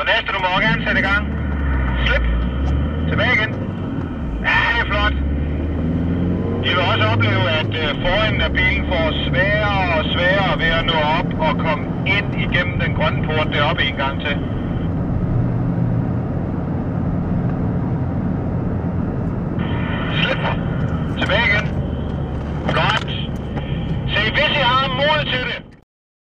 Så næste, du må også gerne sætte i gang. Slip. Tilbage igen. Ja, det er flot. I vil også opleve, at øh, forenden af bilen får sværere og sværere ved at nå op og komme ind igennem den grønne port deroppe en gang til. Slip. Tilbage igen. Flot. Se, hvis I har mod til det,